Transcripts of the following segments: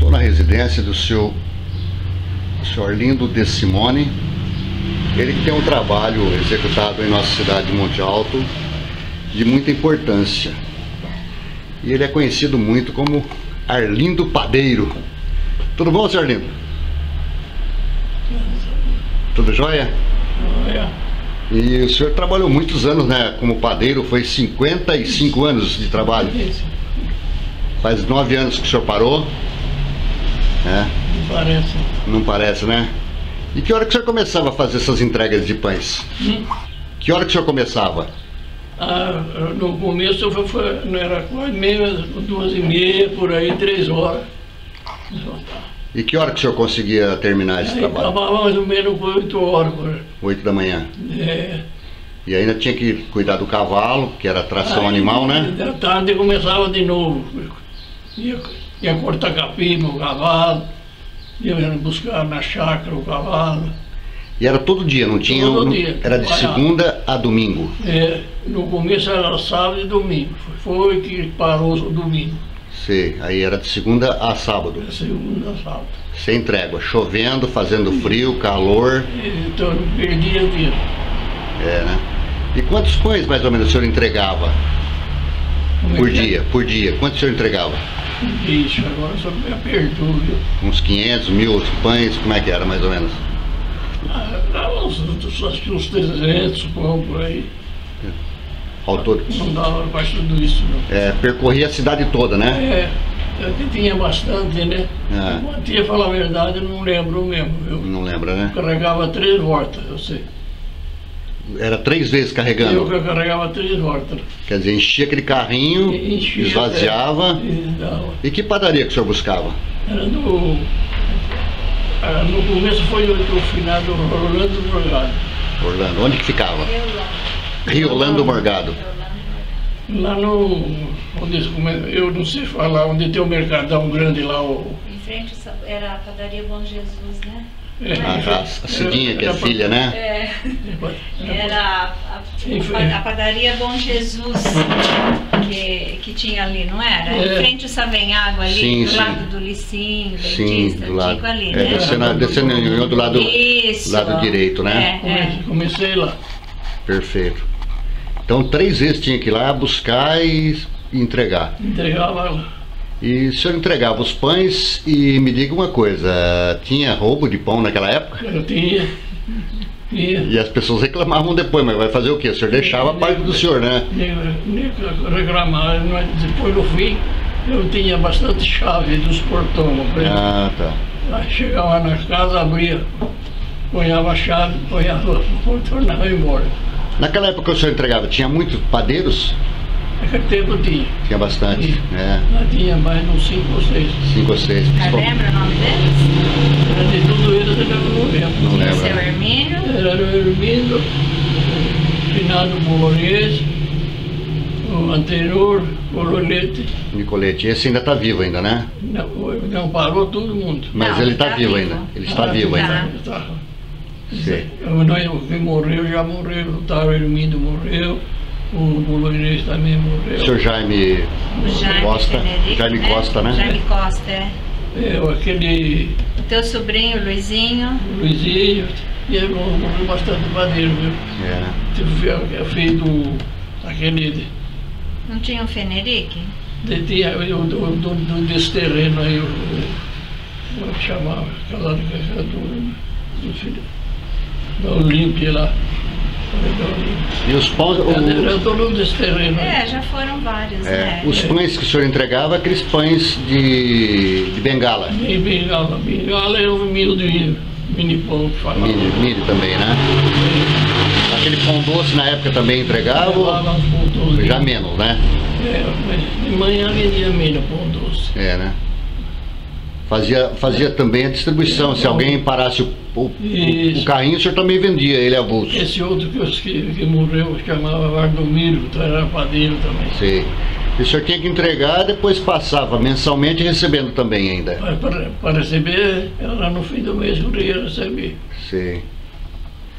Estou na residência do seu, do senhor Lindo De Simone. Ele tem um trabalho executado em nossa cidade de Monte Alto de muita importância. E ele é conhecido muito como Arlindo Padeiro. Tudo bom, senhor Arlindo? Tudo jóia? Olha, E o senhor trabalhou muitos anos, né, como padeiro, foi 55 anos de trabalho. Faz nove anos que o senhor parou. É, não parece. não parece, né? E que hora que o senhor começava a fazer essas entregas de pães? Hum? Que hora que o senhor começava? Ah, no começo foi, foi, não era quase meia, duas e meia, por aí, três horas. E que hora que o senhor conseguia terminar esse Aí trabalho? acabava mais ou menos por oito horas. Por, Oito da manhã. é, E ainda tinha que cuidar do cavalo, que era tração aí, animal, né? Da tarde começava de novo. Ia, ia cortar capim no cavalo, ia buscar na chácara o cavalo. E era todo dia, não tinha? Todo não- dia, Era de trabalhava. segunda a domingo. É, no começo era sábado e domingo. Foi, que parou o domingo. Sei, aí era de segunda a sábado. Segunda, sábado. Sem trégua, chovendo, fazendo frio, calor. Então perdia tempo. É, né? E quantos pães mais ou menos o senhor entregava Como é por é? dia? Por dia, quantos o senhor entregava? Ixi, agora só me apertou, viu? Uns 500, mil pães, como é que era mais ou menos? Ah, dava uns, acho que uns 300 pão por aí. Ao todo. Não dava para tudo isso, não. É, percorria a cidade toda, né? É, é que tinha bastante, né? Ah. Eu tinha, falar a verdade, eu não lembro mesmo, viu? Não lembra, né? Carregava três voltas, eu sei. Era três vezes Eu carregando. que carregava três voltas. Quer dizer, enchia aquele carrinho, Enchia, esvaziava. é, e que padaria que o senhor buscava? Era no. No começo foi o, o finado Rolando Morgado. Orlando. Onde que ficava? Riolando Morgado. Lá no. Onde, eu não sei falar, onde tem o mercadão grande lá, o. Em frente era a padaria Bom Jesus, né? É, A, a, a Cidinha, que é filha, né? É, era- era a, a, padaria Bom Jesus que, que tinha ali, não era? É. Em frente ao Savenhago ali, Sim, do sim. lado do Licinho, Sim, dentista, do lado. ali, É, né? descendo, descendo do lado, Isso. lado direito, né? É, é. Comecei, comecei lá. Perfeito. Então, três vezes tinha que ir lá buscar e entregar. Entregava lá. E o senhor entregava os pães e me diga uma coisa, tinha roubo de pão naquela época? Eu tinha. tinha E as pessoas reclamavam depois, mas vai fazer o quê? O senhor deixava a parte do senhor, né? reclamar, mas depois no fim eu tinha bastante chave dos portões. por exemplo. Ah, tá. Aí chegava na casa, abria, ponhava a chave, ponhava o tornava embora. Naquela época que o senhor entregava, tinha muitos padeiros? Naquele tempo tinha. Tinha bastante, né? Lá tinha mais uns cinco ou seis. Cinco ou seis. Mas principalmente. lembra o nome deles? Era de tudo isso eu não lembro. Não Tinha lembra, seu? Hermínio, Era o Hermindo, o finado Bolonhese, o anterior, Bolonete. Nicolete, esse ainda está vivo ainda, né? Não, não parou todo mundo. Mas Não, ele está tá vivo vivo. ainda. Ele está Ah, vivo tá. ainda. Tá. Sim. Eu, não, eu, quem morreu já morreu, tá, o Hermindo morreu, o Bolonês também morreu. O senhor Jaime o Jaime Costa, Fenerico, Jaime Costa, né? Jaime Costa, é. É, aquele O teu sobrinho, Luizinho, Luizinho, e aí morreu bastante padeiro, viu? É, né? Teve a filho do. aquele. não tinha o Fenerique? de- Tinha o do, do, do- desse terreno aí, o. o- Como é que chamava? Aquela do, do, do filho. Da Olímpia lá. E os pães, o- Era todo desse terreno aí. É, já foram vários, é, né? os pães que o senhor entregava, aqueles pães de, de bengala. E bengala, bengala é o milho de mini pão que falava. Milho, milho também, né? Aquele pão doce na época também entregava, já menos, né? É, mas de manhã vendia milho pão doce. É, né? Fazia, fazia também a distribuição. Se alguém parasse o, o, o carrinho, o senhor também vendia ele avulso. Esse outro que, que morreu chamava Vardomiro, então era padeiro também. Sei. E o senhor tinha que entregar, depois passava mensalmente recebendo também ainda. Mas para, para receber, era no fim do mês que eu ia receber. Sei.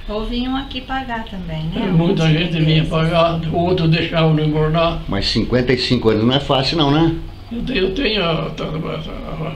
Ou vinham aqui pagar também, né? Muita Alguns gente vinha pagar, o outro deixava no engordar. Mas 55 anos não é fácil não, né? Eu tenho, eu tenho a- a- a-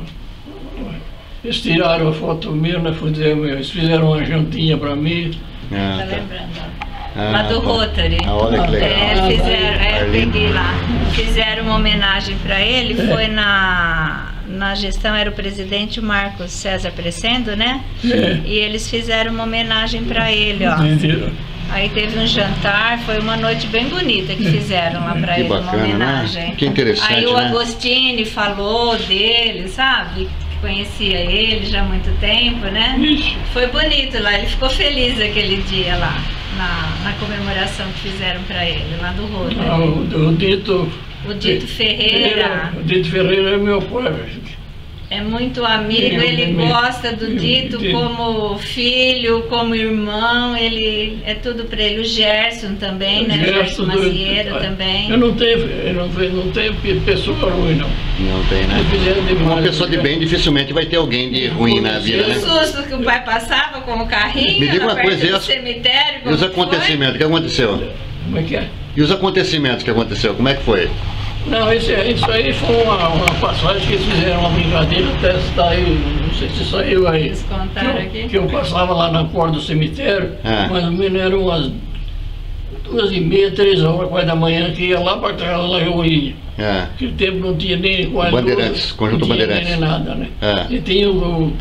Eles tiraram a foto minha, nós fizemos, eles fizeram uma jantinha para mim. Ah, Tá tá. lembrando? Ah, lá do tá. Rotary. Ah, olha que legal. É, fizeram, é, eu peguei lá. Fizeram uma homenagem para ele, foi na, na gestão, era o presidente Marcos César Crescendo, né? É. E eles fizeram uma homenagem para ele, ó. Entenderam? Aí teve um jantar, foi uma noite bem bonita que fizeram lá para ele, uma bacana, né? homenagem. Que interessante, Aí o né? Agostini falou dele, sabe? Conhecia ele já há muito tempo, né? Foi bonito lá, ele ficou feliz aquele dia lá, na, na comemoração que fizeram para ele, lá do ah, Rotary. o, o Dito. O Dito Ferreira O Dito Ferreira é meu pai. É muito amigo, É, ele é, gosta do é, Dito é. como filho, como irmão, ele é tudo para ele. O Gerson também, né? O Gerson Mazieiro também. Eu não tenho, eu não, não tenho pe- pessoa ruim, não. Não tem, né? Demais. Uma pessoa de bem dificilmente vai ter alguém de ruim na vida, E o né? susto que o pai passava com o carrinho Me diga uma coisa, do as- cemitério. E os acontecimentos, o que aconteceu? Como é que é? E os acontecimentos que aconteceu, como é que foi? Não, isso, isso aí foi uma, uma passagem que eles fizeram uma brincadeira, até saiu, não sei se saiu aí. Eles Que contaram eu, aqui. que eu passava lá na porta do cemitério, Ah. mais ou menos eram umas duas e meia, três horas, quase da manhã, que ia lá para trás lá eu ia. É, Naquele tempo não tinha nem quase Bandeirantes, luz, Conjunto não tinha Bandeirantes. Nem nada, né? É. E tinha o, o, o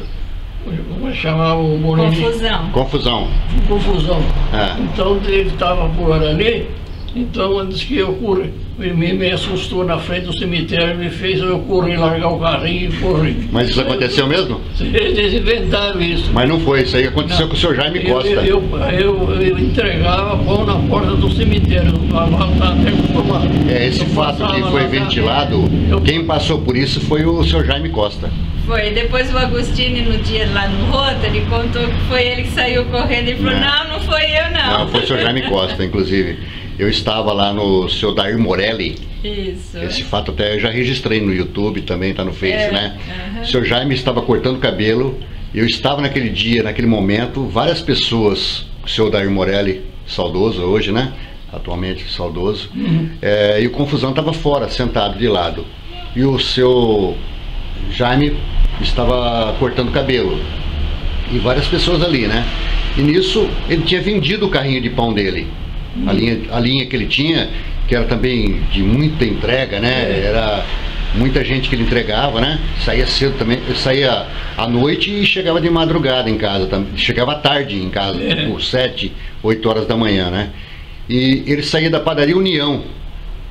como é que chamava o Moreninho? Confusão. confusão. confusão. É. Então ele estava por ali, então antes que eu corri, me, me assustou na frente do cemitério, me fez eu correr, largar o carrinho e correr. Mas isso aconteceu mesmo? Eles inventaram isso. Mas não foi, isso aí aconteceu com o senhor Jaime Costa. Eu, eu, eu, eu entregava pão na porta do cemitério, o cavalo estava até acostumado. É, esse Eu fato que foi ventilado, eu- quem passou por isso foi o senhor Jaime Costa. Foi. Depois o Agostini, no dia lá no Rotary, contou que foi ele que saiu correndo e falou: Não. Não, não foi eu, não. Não, foi o senhor Jaime Costa, inclusive. Eu estava lá no seu Dair Morelli, Isso. esse fato até eu já registrei no YouTube, também está no Face, É, né? aham. O senhor Jaime estava cortando cabelo, eu estava naquele dia, naquele momento, várias pessoas, o senhor Dair Morelli, saudoso hoje, né? Atualmente saudoso, é, e o Confusão estava fora, sentado de lado. E o seu Jaime estava cortando cabelo. E várias pessoas ali, né? E nisso ele tinha vendido o carrinho de pão dele. A, linha, a linha que ele tinha, que era também de muita entrega, né? Era muita gente que ele entregava, né? Saía cedo também, saía à noite e chegava de madrugada em casa também. Chegava tarde em casa, É. tipo 7, 8 horas da manhã, né? E ele saía da padaria União,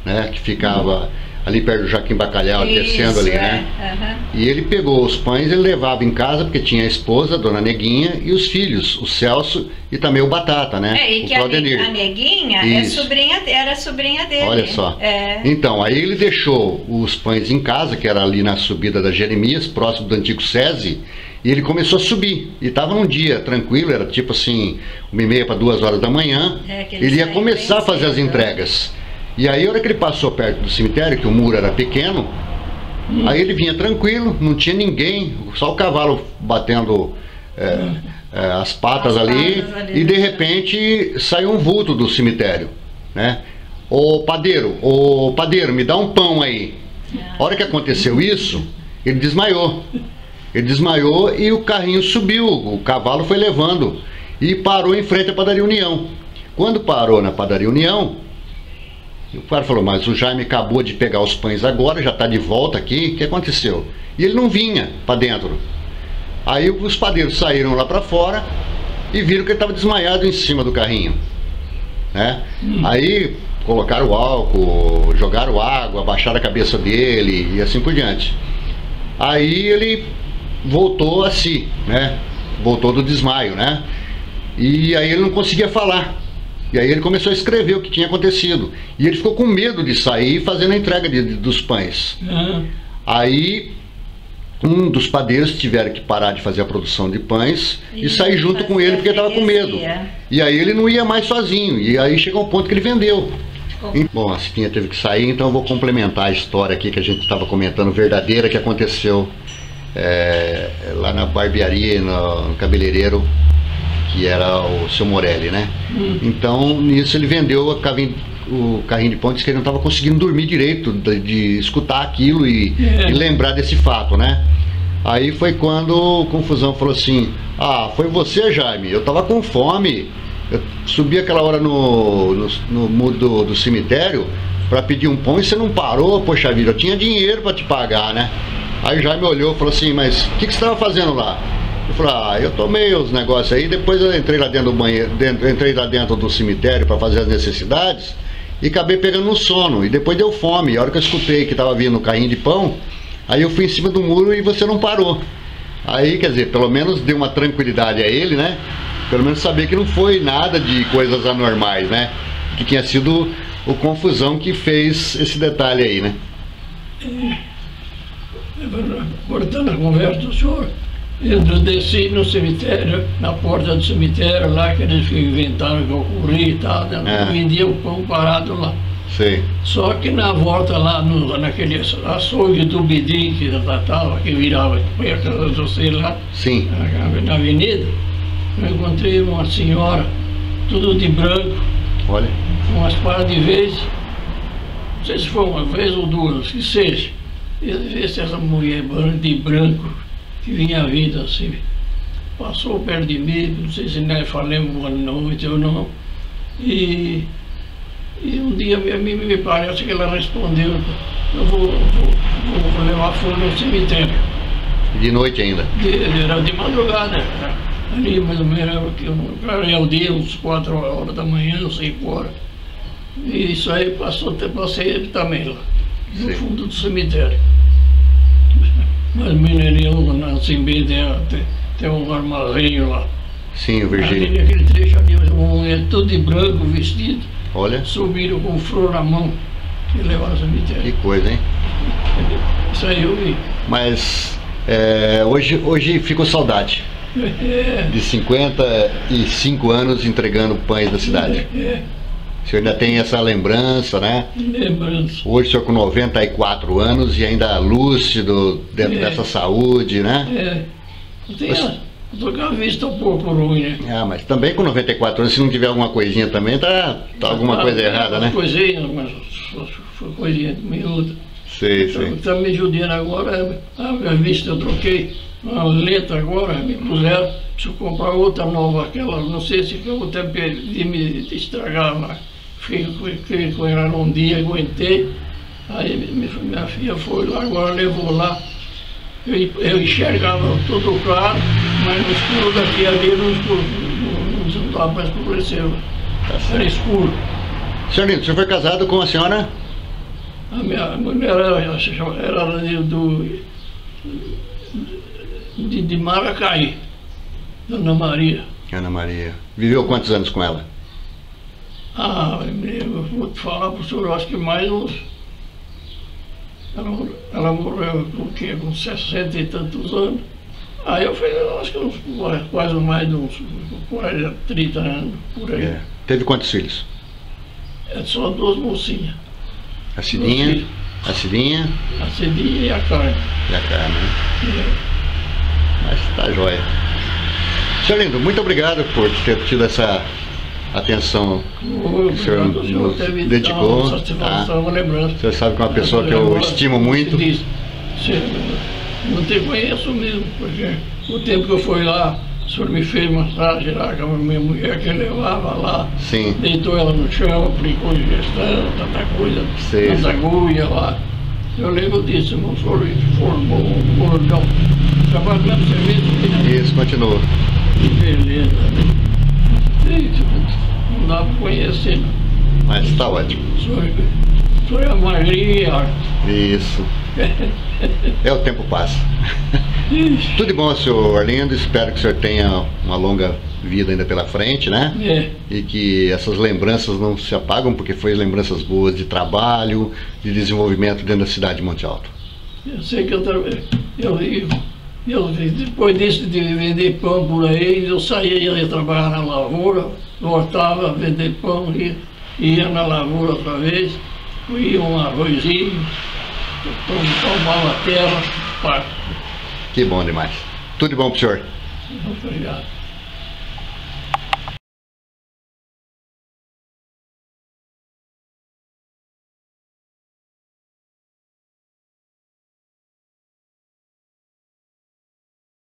né? Que ficava ali perto do Joaquim Bacalhau, descendo ali, Isso, né? é, aham. E ele pegou os pães, ele levava em casa, porque tinha a esposa, a dona Neguinha, e os filhos, o Celso e também o Batata, né? É, e o que Claudenir. a neguinha é Isso. sobrinha, era sobrinha dele. Olha só. É. Então, aí ele deixou os pães em casa, que era ali na subida da Jeremias, próximo do antigo SESI, e ele começou a subir. E estava num dia tranquilo, era tipo assim, uma e meia para duas horas da manhã. É, ele ele ia começar a fazer as entregas. E aí, a hora que ele passou perto do cemitério, que o muro era pequeno, aí ele vinha tranquilo, não tinha ninguém, só o cavalo batendo é, é, as patas As ali, patas ali e de chão. repente saiu um vulto do cemitério, né? Ô padeiro, ô padeiro, me dá um pão aí. A hora que aconteceu isso, ele desmaiou. Ele desmaiou e o carrinho subiu, o cavalo foi levando e parou em frente à padaria União. Quando parou na padaria União, o cara falou, mas o Jaime acabou de pegar os pães agora, já está de volta aqui, o que aconteceu? E ele não vinha para dentro. Aí os padeiros saíram lá para fora e viram que ele estava desmaiado em cima do carrinho. Né? Aí colocaram álcool, jogaram água, abaixaram a cabeça dele e assim por diante. Aí ele voltou a si, né? Voltou do desmaio, né? E aí ele não conseguia falar. E aí ele começou a escrever o que tinha acontecido. E ele ficou com medo de sair fazendo a entrega de- de- dos pães. Ah, Aí um dos padeiros tiveram que parar de fazer a produção de pães e, E sair junto com ele porque estava com medo. E aí ele não ia mais sozinho. E aí chegou um ponto que ele vendeu. Bom, a Citinha teve que sair, então eu vou complementar a história aqui que a gente estava comentando, verdadeira, que aconteceu é, lá na barbearia, no, no cabeleireiro, que era o seu Morelli, né? Então, nisso ele vendeu a o carrinho de disse que ele não estava conseguindo dormir direito, de, de escutar aquilo e, É. e lembrar desse fato, né? Aí foi quando o Confusão falou assim: Ah, foi você, Jaime? Eu tava com fome. Eu subi aquela hora no, no, no muro do, do cemitério para pedir um pão e você não parou, poxa vida, eu tinha dinheiro para te pagar, né? Aí o Jaime olhou e falou assim: Mas o que, que você estava fazendo lá? Eu falei, ah, eu tomei os negócios aí, depois eu entrei lá dentro do banheiro, dentro, entrei lá dentro do cemitério para fazer as necessidades e acabei pegando um sono. E depois deu fome. E a hora que eu escutei que tava vindo um carrinho de pão, aí eu fui em cima do muro e você não parou. Aí, quer dizer, pelo menos deu uma tranquilidade a ele, né? Pelo menos saber que não foi nada de coisas anormais, né? Que tinha sido o confusão que fez esse detalhe aí, né? Cortando a conversa do senhor, eu desci no cemitério, na porta do cemitério lá, que eles inventaram que eu corri e tal, né? É. vendia o pão parado lá. Sei. Só que na volta lá, no, naquele açougue do Bidim, que já tava, que virava, foi a casa do sei lá, Sim. na, avenida, eu encontrei uma senhora, tudo de branco, Olha. com umas paras de vez, não sei se foi uma vez ou duas, que seja. Eu vi se essa mulher bran- de branco, que vinha vindo assim, passou perto de mim, não sei se nós falamos boa noite ou não, e, e um dia a mim me parece que ela respondeu, eu vou, vou, vou levar fogo no cemitério. De noite ainda. De, era de madrugada, era ali mais ou menos, era é o dia, uns 4 horas da manhã, 5 horas. E isso aí passou, até passei também lá, no Sim. fundo do cemitério. Mas Mineirinho, assim bem, tem, tem, um armazinho lá. Sim, o Virgílio. naquele trecho ali, uma mulher tudo de branco vestido, Olha. subiram com flor na mão e levaram ao Que cemitério. coisa, hein? Isso aí eu vi. Mas é, hoje, hoje fico saudade É, de 55 anos entregando pães da cidade. é, O senhor ainda tem essa lembrança, né? lembrança. Hoje o senhor com 94 anos e ainda lúcido, dentro É. dessa saúde, né? É, eu tenho, tô com a vista um pouco ruim, né? Ah, mas também com 94 anos, se não tiver alguma coisinha também, tá, tá alguma coisa errada, né? Coisinha, mas foi coisinha miúda. Sei, O que sei. está me judiando agora é a minha vista, eu troquei uma letra agora, me puseram, preciso comprar outra nova, aquela, não sei se eu até perdi me estragar, mas fiquei, com- fiquei com ela um dia, aguentei. Aí mi- minha filha foi lá, agora levou lá. Eu, eu enxergava tudo claro, mas no escuro daqui ali não, escuro, não, dava para escurecer. Tá Era escuro. Senhor Lindo, o senhor foi casado com a senhora? A minha mulher era, era do, de, de Maracaí, Dona Maria. Ana Maria. Viveu quantos anos com ela? Ah, vou te falar para o senhor, eu acho que mais uns. Ela, ela morreu com, o quê? com 60 e tantos anos. Aí eu falei, eu acho que uns, quase mais de uns 40, 30 anos, por aí. É. Teve quantos filhos? É só duas mocinhas, A Cidinha, a Cidinha a Cedinha e a Carmen. e a Carmen. né? É. Mas tá jóia. Senhor Lindo, muito obrigado por ter tido essa atenção. O senhor nos dedicou. O senhor sabe que é uma pessoa que eu estimo muito. não te conheço mesmo, porque o tempo que eu fui lá, o senhor me fez massagem lá com a minha mulher que levava lá, Sim, deitou ela no chão, aplicou ingestão, tanta coisa, Sei, tanta agulha lá. Eu lembro disso, não sou formou um no mesmo serviço, que isso, continua. que beleza. Isso, Não. Mas tá ótimo. Senhor é magrinha. Isso. É o tempo passa. Tudo de bom, senhor Arlindo. Espero que o senhor tenha uma longa vida ainda pela frente, né? É, E que essas lembranças não se apagam, porque foi lembranças boas de trabalho, de desenvolvimento dentro da cidade de Monte Alto. eu sei que eu, tra- eu, eu, eu depois disso de vender pão por aí, eu saía ia trabalhar na lavoura, voltava a vender pão, ia, ia na lavoura outra vez, ia um arrozinho, tom- tomava a terra, pá, Que bom demais. Tudo de bom pro senhor. obrigado.